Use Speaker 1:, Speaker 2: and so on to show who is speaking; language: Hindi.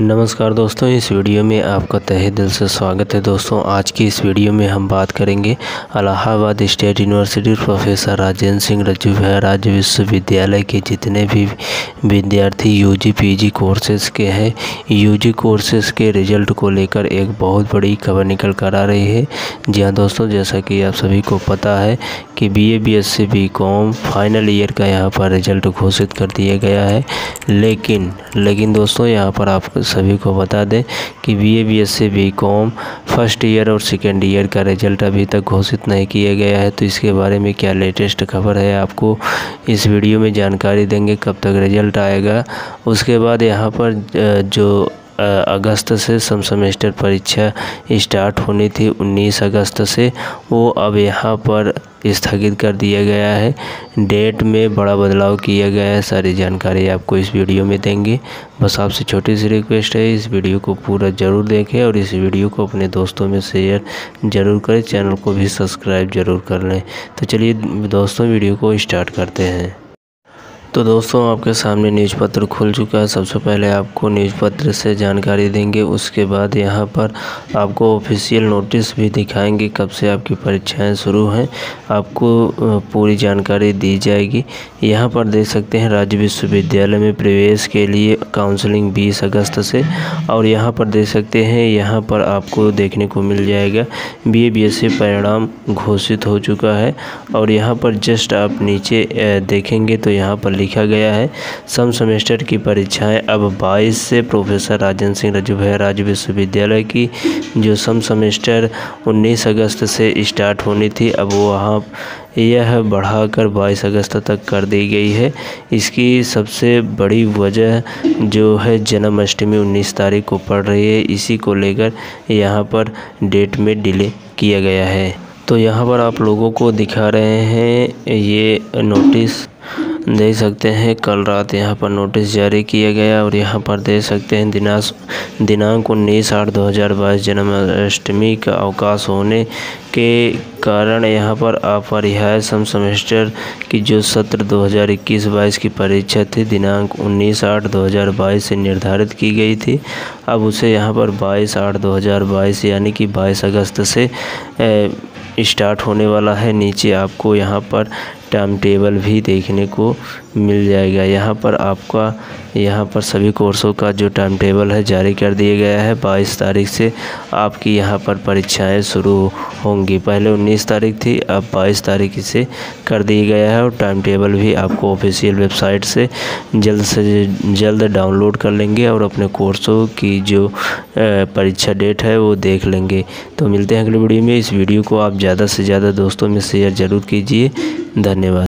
Speaker 1: नमस्कार दोस्तों, इस वीडियो में आपका तहे दिल से स्वागत है। दोस्तों, आज की इस वीडियो में हम बात करेंगे Allahabad state university professor Rajendra Singh Rajju राज्य विश्वविद्यालय के जितने भी विद्यार्थी यूजी पीजी कोर्सेज़ के हैं यूजी कोर्सेज़ के रिज़ल्ट को लेकर एक बहुत बड़ी खबर निकल कर आ रही है। जी हाँ दोस्तों, जैसा कि आप सभी को पता है कि B A B S C B com final year का यहाँ पर रिज़ल्ट घोषित कर दिया गया है। लेकिन लेकिन दोस्तों, यहाँ पर आप सभी को बता दें कि B A B S C B com first year और सेकेंड ईयर का रिज़ल्ट अभी तक घोषित नहीं किया गया है। तो इसके बारे में क्या लेटेस्ट खबर है, आपको इस वीडियो में जानकारी देंगे, कब तक रिज़ल्ट आएगा। उसके बाद यहाँ पर जो अगस्त से सम सेमेस्टर परीक्षा स्टार्ट होनी थी 19 अगस्त से। वो अब यहाँ पर स्थगित कर दिया गया है। डेट में बड़ा बदलाव किया गया है, सारी जानकारी आपको इस वीडियो में देंगे। बस आपसे छोटी सी रिक्वेस्ट है, इस वीडियो को पूरा ज़रूर देखें और इस वीडियो को अपने दोस्तों में शेयर ज़रूर करें, चैनल को भी सब्सक्राइब ज़रूर कर लें। तो चलिए दोस्तों, वीडियो को स्टार्ट करते हैं। तो दोस्तों, आपके सामने न्यूज़ पत्र खुल चुका है। सबसे पहले आपको न्यूज़ पत्र से जानकारी देंगे। उसके बाद यहाँ पर आपको ऑफिशियल नोटिस भी दिखाएँगे कब से आपकी परीक्षाएँ शुरू हैं। आपको पूरी जानकारी दी जाएगी। यहाँ पर देख सकते हैं, राज्य विश्वविद्यालय में प्रवेश के लिए काउंसलिंग 20 अगस्त से और यहाँ पर देख सकते हैं, यहाँ पर आपको देखने को मिल जाएगा। बी ए बी एस परिणाम घोषित हो चुका है और यहाँ पर जस्ट आप नीचे देखेंगे तो यहाँ पर लिखा गया है। सम सेमेस्टर की परीक्षाएँ अब 22 से प्रोफेसर राजेंद्र सिंह रजू राज्य विश्वविद्यालय की, जो सम सेमेस्टर 19 अगस्त से स्टार्ट होनी थी, अब वहाँ यह बढ़ाकर 22 अगस्त तक कर दी गई है। इसकी सबसे बड़ी वजह जो है, जन्माष्टमी 19 तारीख को पड़ रही है। इसी को लेकर यहाँ पर डेट में डिले किया गया है। तो यहाँ पर आप लोगों को दिखा रहे हैं ये नोटिस। देख सकते हैं, कल रात यहाँ पर नोटिस जारी किया गया और यहाँ पर देख सकते हैं, दिनांक दिनांक उन्नीस आठ दो हज़ार बाईस, जन्माष्टमी का अवकाश होने के कारण यहाँ पर अपरिहाय सम सेमेस्टर की जो सत्र 2021-22 की परीक्षा थी, दिनांक 19 आठ 2022 से निर्धारित की गई थी। अब उसे यहाँ पर 22 आठ 2022 यानी कि 22 अगस्त से स्टार्ट होने वाला है। नीचे आपको यहाँ पर टाइम टेबल भी देखने को मिल जाएगा। यहाँ पर आपका यहाँ पर सभी कोर्सों का जो टाइम टेबल है, जारी कर दिया गया है। बाईस तारीख से आपकी यहाँ पर परीक्षाएँ शुरू होंगी। पहले उन्नीस तारीख थी, अब बाईस तारीख से कर दिया गया है और टाइम टेबल भी आपको ऑफिशियल वेबसाइट से जल्द से जल्द डाउनलोड कर लेंगे और अपने कोर्सों की जो परीक्षा डेट है, वो देख लेंगे। तो मिलते हैं अगले वीडियो में। इस वीडियो को आप ज़्यादा से ज़्यादा दोस्तों में शेयर ज़रूर कीजिए। धन्यवाद।